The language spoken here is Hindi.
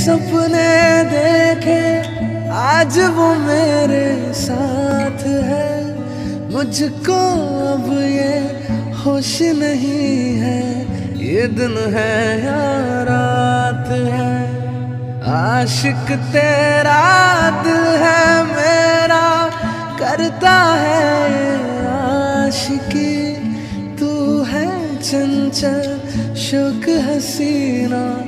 सपने देखे, आज वो मेरे साथ है। मुझको अब ये होश नहीं है। ये दिन है या रात है? आशिक तेरा दिल है मेरा, करता है आशिकी। तू है चंचल, शुक हसीना